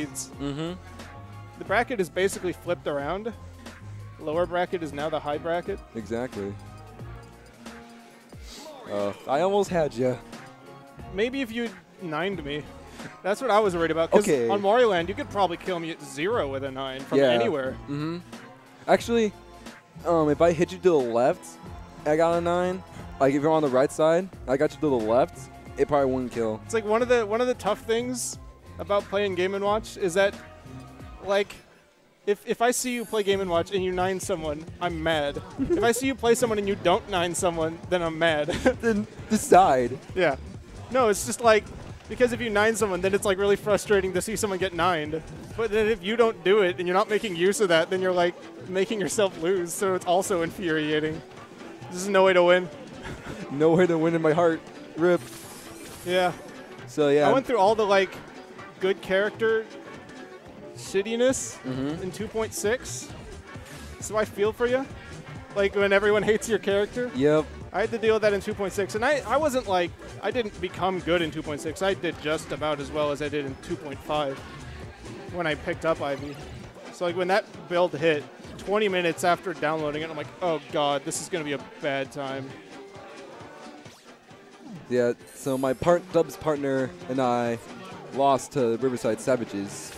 Mm-hmm. The bracket is basically flipped around. Lower bracket is now the high bracket. Exactly. Uh, I almost had you. Maybe if you nined me. That's what I was worried about. Because Okay. on Mario Land, you could probably kill me at zero with a nine from Yeah. anywhere. Mm-hmm. Actually, um, if I hit you to the left, I got a nine. Like if you're on the right side, I got you to the left, it probably wouldn't kill. It's like one of the one of the tough things about playing Game and Watch is that, like, if if I see you play Game and Watch and you nine someone, I'm mad. if I see you play someone and you don't nine someone, then I'm mad. then decide. yeah. No, it's just like because if you nine someone, then it's like really frustrating to see someone get nined. But then if you don't do it and you're not making use of that, then you're like making yourself lose. So it's also infuriating. This is no way to win. no way to win in my heart. Rip. Yeah. So yeah. I went through all the like good character shittiness Mhm. in 2.6. So I feel for you. Like when everyone hates your character. Yep. I had to deal with that in 2.6. And I, I wasn't like, I didn't become good in 2.6. I did just about as well as I did in 2.5 when I picked up Ivy. So like when that build hit, 20 minutes after downloading it, I'm like, oh god, this is going to be a bad time. Yeah. So my part Dubs partner and I lost to Riverside Savages.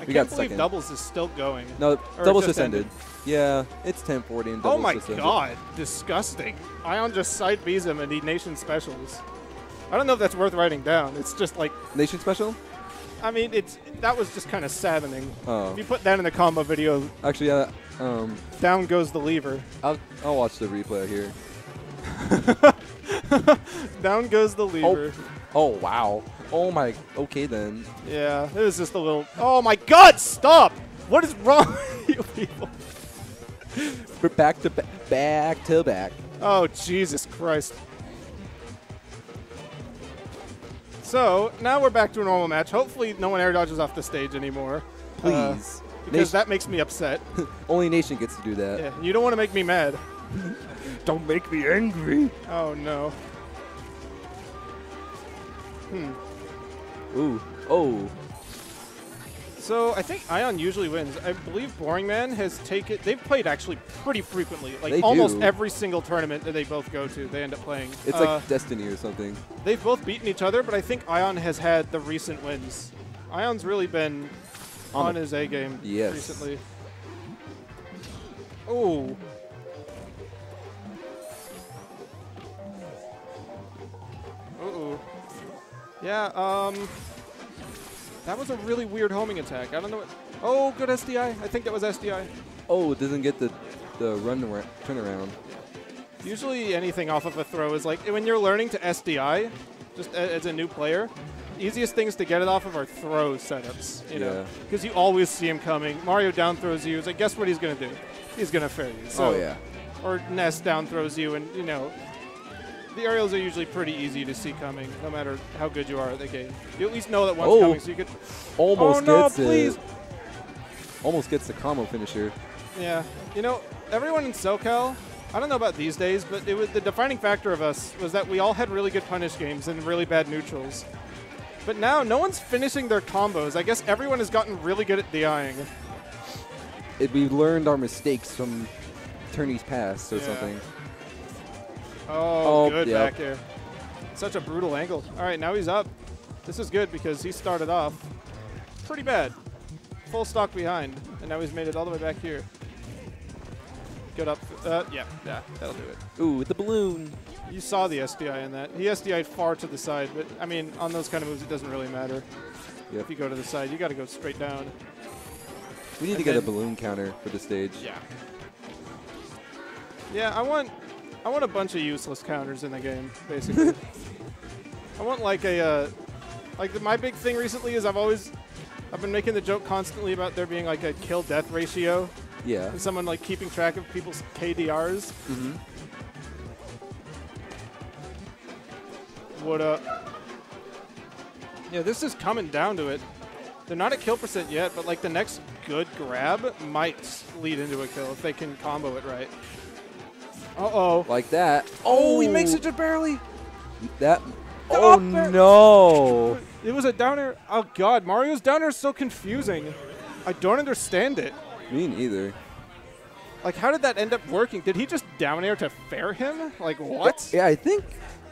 I We can't got believe second. Doubles is still going. No, Or doubles just just ended. Yeah, it's 1040 and Oh doubles my just ended. god, disgusting. Aion just side B's him and he nation specials. I don't know if that's worth writing down. It's just like, Nation special? I mean, it's that was just kind of saddening. Oh. If you put that in the combo video, Actually, yeah. Um, down goes the lever. I'll I'll watch the replay here. Down goes the lever. Oh wow. Oh my. Okay then. Yeah, it was just a little. Oh my god, stop! What is wrong with you people? We're back to ba- back to back. Oh, Jesus Christ. So, now we're back to a normal match. Hopefully, no one air dodges off the stage anymore. Uh, Please. because Nation- that makes me upset. Only Nation gets to do that. yeah, you don't want to make me mad. Don't make me angry. Oh, no. Hmm. Ooh. Oh. So, I think Aion usually wins. I believe Boringman has taken. They've played actually pretty frequently. Like, They almost do. every single tournament that they both go to, they end up playing. It's Uh, like Destiny or something. They've both beaten each other, but I think Aion has had the recent wins. Aion's really been On on his A game Yes. recently. Oh. Uh-oh. Yeah, um... That was a really weird homing attack. I don't know what... Oh, good SDI. I think that was SDI. Oh, it doesn't get the the run around, turn around. Usually anything off of a throw is like, when you're learning to SDI, just a, as a new player, easiest things to get it off of are throw setups, you know, Yeah. because you always see him coming. Mario down throws you. It's like, guess what he's going to do? He's going to fair you. So, oh yeah. Or Ness down throws you, and, you know, the aerials are usually pretty easy to see coming, no matter how good you are at the game. You at least know that one's Oh. coming, so you could. Almost oh, no, gets please. it. Almost gets the combo finisher. Yeah, you know, everyone in SoCal, I don't know about these days, but it was the defining factor of us was that we all had really good punish games and really bad neutrals. But now, no one's finishing their combos. I guess everyone has gotten really good at DIing. It, we learned our mistakes from tourneys past or Yeah. something. Oh, Oh, good yep. back air. Such a brutal angle. All right, now he's up. This is good because he started off pretty bad. Full stock behind, and now he's made it all the way back here. Good up. Uh, yeah, yeah, that'll do it. Ooh, with the balloon. You saw the SDI in that. He SDI'd far to the side, but I mean, on those kind of moves, it doesn't really matter. Yep. If you go to the side, you got to go straight down. We need And to get a balloon counter for the stage. Yeah. Yeah, I want, I want a bunch of useless counters in the game, basically. I want like a, uh, like the, my big thing recently is I've always, I've been making the joke constantly about there being like a kill death ratio Yeah. and someone like keeping track of people's KDRs. Mm-hmm. What up? Yeah, this is coming down to it. They're not at kill percent yet, but like the next good grab might lead into a kill if they can combo it right. Uh oh. Like that. Oh, he makes it just barely. That. The Oh no! It was a downer. Oh god, Mario's downer is so confusing. I don't understand it. Me neither. Like, how did that end up working? Did he just down air to fair him? Like, what? Yeah, I think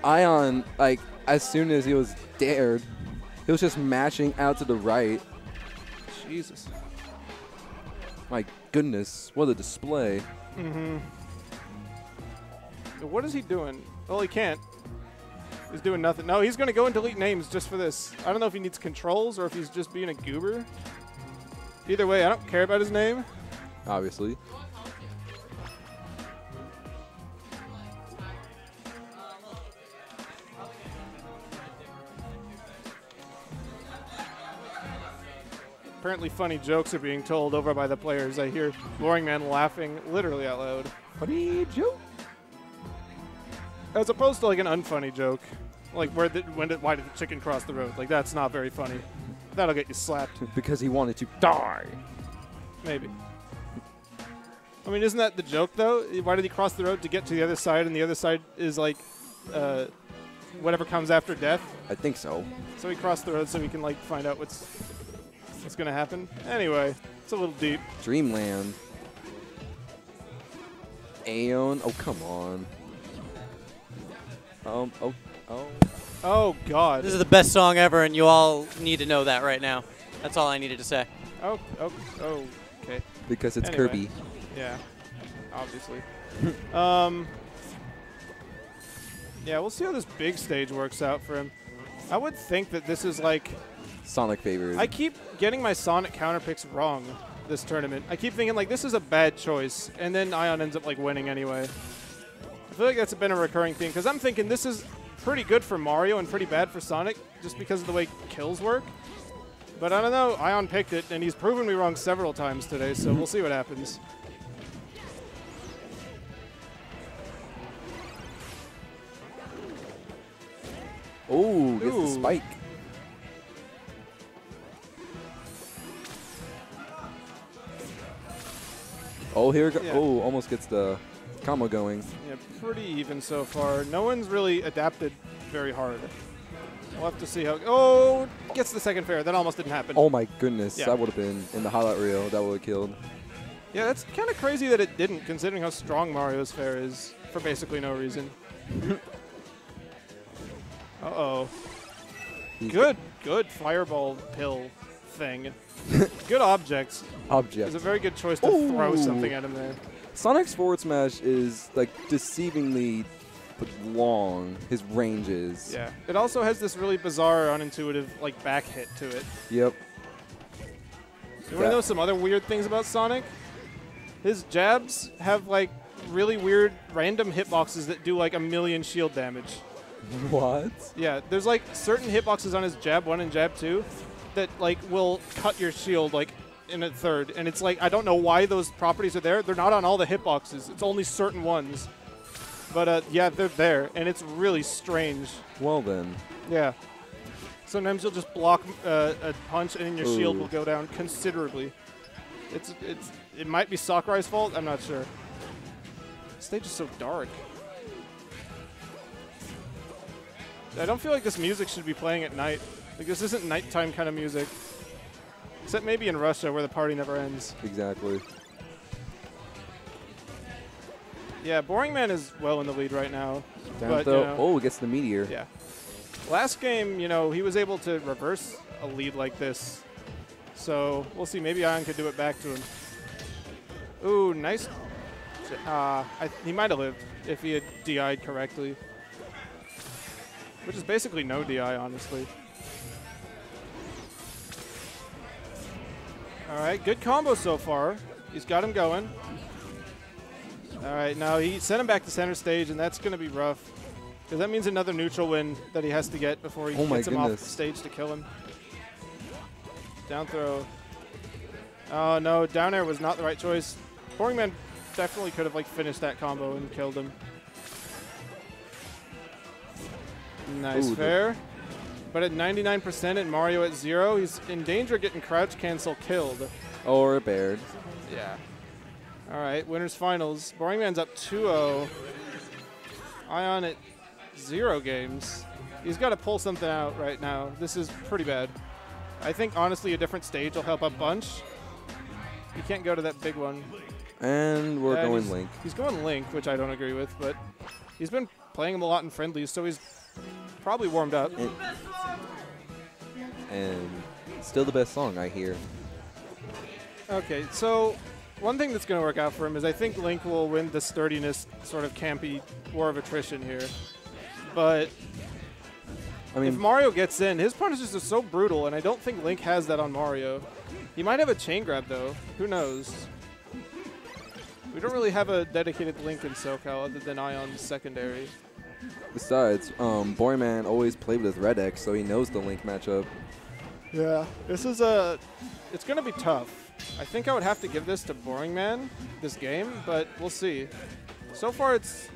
Aion, like, as soon as he was dared, he was just mashing out to the right. Jesus. My goodness, what a display. Mm-hmm. What is he doing? Well, he can't. He's doing nothing. No, he's going to go and delete names just for this. I don't know if he needs controls or if he's just being a goober. Either way, I don't care about his name. Obviously. Apparently funny jokes are being told over by the players. I hear Boringman laughing literally out loud. Funny joke. As opposed to like an unfunny joke. Like where the, when did, why did the chicken cross the road? Like that's not very funny. That'll get you slapped. because he wanted to die. Maybe. I mean, isn't that the joke though? Why did he cross the road to get to the other side, and the other side is like uh, whatever comes after death? I think so. So he crossed the road so he can like find out what's what's gonna happen. Anyway, it's a little deep. Dreamland. Aion. Oh, come on. Um, oh, oh. Oh God. This is the best song ever, and you all need to know that right now. That's all I needed to say. Oh, oh, oh. Okay. Because it's Anyway. Kirby. Yeah. Obviously. um. Yeah, we'll see how this big stage works out for him. I would think that this is like Sonic favored. I keep getting my Sonic counter picks wrong this tournament. I keep thinking like this is a bad choice, and then Aion ends up like winning anyway. I feel like that's been a recurring theme because I'm thinking this is pretty good for Mario and pretty bad for Sonic just because of the way kills work. But I don't know. Aion picked it, and he's proven me wrong several times today, so we'll see what happens. oh, gets the spike. Oh, here it go. Yeah. Oh, almost gets the combo going. Yeah, pretty even so far. No one's really adapted very hard. We'll have to see how. Oh, gets the second fair. That almost didn't happen. Oh my goodness, Yeah. that would have been in the highlight reel. That would have killed. Yeah, that's kind of crazy that it didn't, considering how strong Mario's fair is for basically no reason. uh oh. He's Good, good fireball pill thing. good objects. object. It's a very good choice to throw something at him there. Sonic's forward smash is like deceivingly long. His range is. Yeah. It also has this really bizarre, unintuitive, like back hit to it. Yep. You want to know some other weird things about Sonic? His jabs have like really weird random hitboxes that do like a million shield damage. What? Yeah, there's like certain hitboxes on his jab one and jab two that like will cut your shield like in a third, and it's like I don't know why those properties are there. They're not on all the hitboxes. It's only certain ones. But uh, yeah, they're there, and it's really strange. Well then. Yeah. Sometimes you'll just block uh, a punch, and your shield will go down considerably. It's it's it might be Sakurai's fault. I'm not sure. Stage is so dark. I don't feel like this music should be playing at night. Like this isn't nighttime kind of music. Except maybe in Russia where the party never ends. Exactly. Yeah, Boringman is well in the lead right now. Down but, throw. you know, Oh, gets the meteor. Yeah. Last game, you know, he was able to reverse a lead like this. So we'll see. Maybe Aion could do it back to him. Ooh, nice. Uh, I, he might have lived if he had DI'd correctly. Which is basically no DI, honestly. All right, good combo so far. He's got him going. All right, now he sent him back to center stage, and that's going to be rough. Because that means another neutral win that he has to get before he Oh gets him off goodness. stage to kill him. Down throw. Oh no, down air was not the right choice. Boringman definitely could have like finished that combo and killed him. Nice Ooh, fair. But at 99% and Mario at zero, he's in danger of getting crouch cancel killed. Or a Baird. Yeah. All right, winners finals. Boringman's up 2-0. Aion at zero games. He's got to pull something out right now. This is pretty bad. I think honestly a different stage will help a bunch. You can't go to that big one. And we're And going he's- Link. He's going Link, which I don't agree with, but he's been playing him a lot in friendlies, so he's probably warmed up. And, and still the best song I hear. Okay, so one thing that's going to work out for him is I think Link will win the sturdiness sort of campy war of attrition here. But I mean, if Mario gets in, his punishes are so brutal, and I don't think Link has that on Mario. He might have a chain grab, though. Who knows? We don't really have a dedicated Link in SoCal other than Aion's secondary. Besides, um, Boringman always played with Red X, so he knows the Link matchup. Yeah, this is a. It's going to be tough. I think I would have to give this to Boringman this game, but we'll see. So far, it's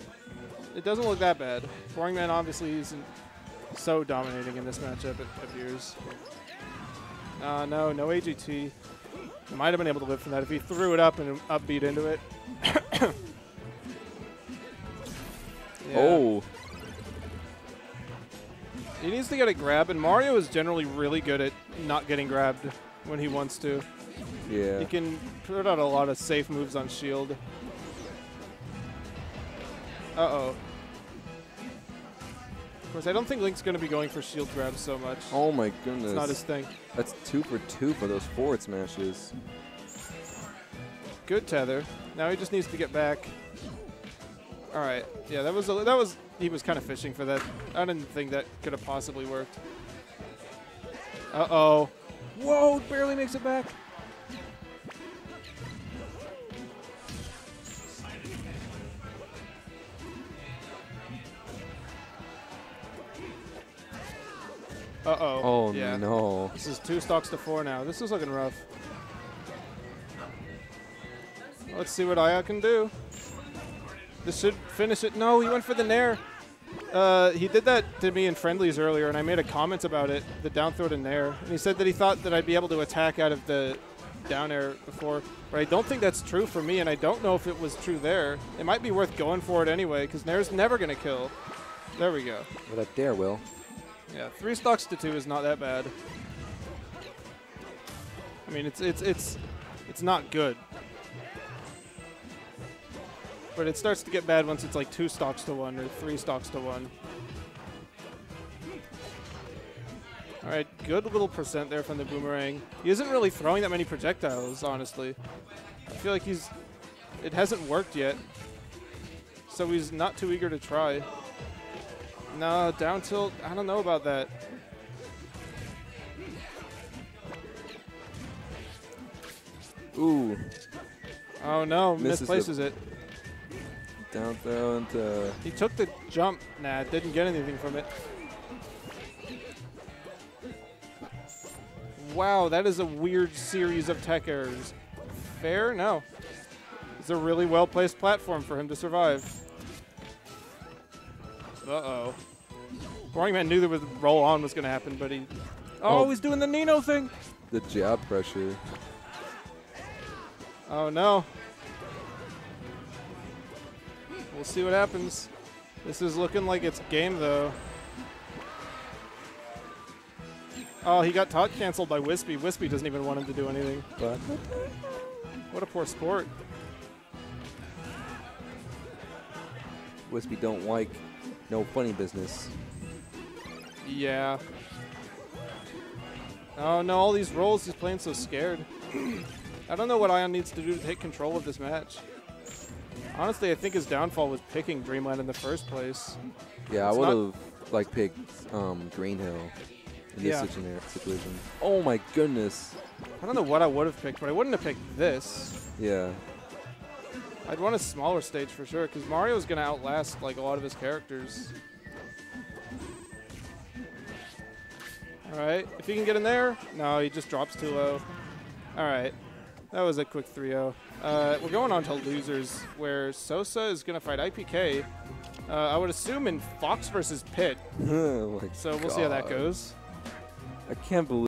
it doesn't look that bad. Boringman obviously isn't so dominating in this matchup. It appears. Uh, no, no AGT. He might have been able to live from that if he threw it up and upbeat into it. Yeah. Oh, He needs to get a grab, and Mario is generally really good at not getting grabbed when he wants to. yeah. He can put out a lot of safe moves on shield. Uh-oh. Of course, I don't think Link's going to be going for shield grabs so much. Oh my goodness. it's not his thing. That's two for two for those forward smashes. Good tether. Now he just needs to get back. All right. Yeah, that was a, that was he was kind of fishing for that. I didn't think that could have possibly worked. Uh-oh. Whoa, barely makes it back. Uh-oh. Oh yeah. no. This is two stocks to four now. This is looking rough. Let's see what Aya can do. This should finish it. No, he went for the nair. Uh, he did that to me in friendlies earlier, and I made a comment about it, the down throw to nair. And he said that he thought that I'd be able to attack out of the down air before, but I don't think that's true for me, and I don't know if it was true there. It might be worth going for it anyway, because nair's never going to kill. There we go. Well, that dare will. Yeah, three stocks to two is not that bad. I mean, it's it's it's it's not good, but it starts to get bad once it's like two stocks to one or three stocks to one. All right, good little percent there from the boomerang. He isn't really throwing that many projectiles, honestly. I feel like he's it hasn't worked yet, so he's not too eager to try. No, down tilt. I don't know about that. Ooh, Oh no, misplaces it. Down throw into. He took the jump. Nah, didn't get anything from it. Wow, that is a weird series of tech errors. Fair? No. It's a really well placed platform for him to survive. Uh oh. Boringman knew that was roll on was going to happen, but he. Oh, Oh. he's doing the Nino thing. The jab pressure. Oh no. We'll see what happens. This is looking like it's game though. Oh, he got taunt canceled by Wispy. Wispy doesn't even want him to do anything. But What a poor sport. Wispy don't like no funny business. Yeah. Oh no, all these rolls, he's playing so scared. I don't know what Aion needs to do to take control of this match. Honestly, I think his downfall was picking Dreamland in the first place. Yeah, I would have like picked um, Green Hill in this Yeah. situa- situation. Oh my goodness. I don't know what I would have picked, but I wouldn't have picked this. Yeah. I'd want a smaller stage for sure, because Mario's gonna outlast like a lot of his characters. All right, if he can get in there, no, he just drops too low. All right, that was a quick 3-0. Uh, we're going on to losers, where Sosa is gonna fight IPK. Uh, I would assume in Fox versus Pit, oh so we'll see how that goes. I can't believe.